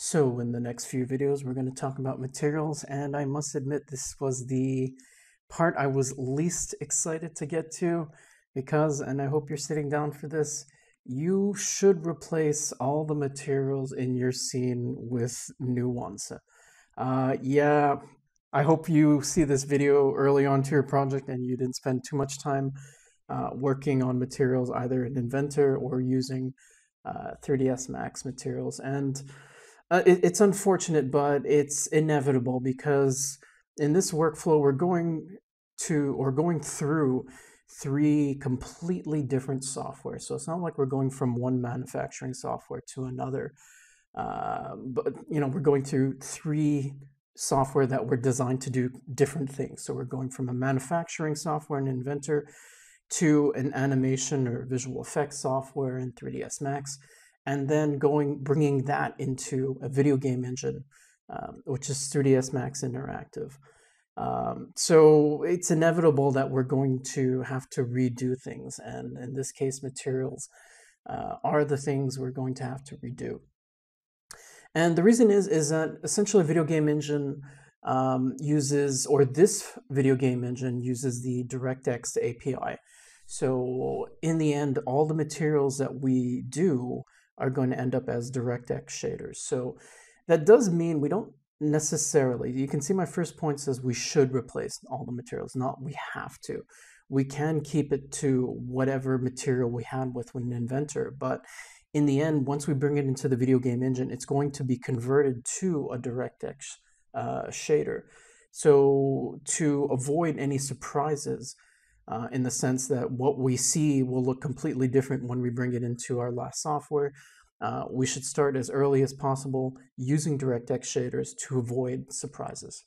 So in the next few videos, we're going to talk about materials, and I must admit this was the part I was least excited to get to because, and I hope you're sitting down for this, you should replace all the materials in your scene with new ones. Uh, yeah, I hope you see this video early on to your project and you didn't spend too much time uh, working on materials either in Inventor or using uh, 3ds Max materials. And uh, it, it's unfortunate, but it's inevitable because in this workflow, we're going to or going through three completely different software. So it's not like we're going from one manufacturing software to another. Uh, but you know, we're going through three software that were designed to do different things. So we're going from a manufacturing software and Inventor to an animation or visual effects software in 3ds Max and then going bringing that into a video game engine, um, which is 3ds Max Interactive. Um, so it's inevitable that we're going to have to redo things, and in this case, materials uh, are the things we're going to have to redo. And the reason is is that essentially, video game engine um, uses, or this video game engine uses the DirectX API. So in the end, all the materials that we do are going to end up as DirectX shaders. So that does mean we don't necessarily, you can see my first point says we should replace all the materials, not we have to. We can keep it to whatever material we had with an Inventor, but in the end, once we bring it into the video game engine, it's going to be converted to a DirectX uh, shader. So to avoid any surprises, uh, in the sense that what we see will look completely different when we bring it into our last software. Uh, we should start as early as possible using DirectX shaders to avoid surprises.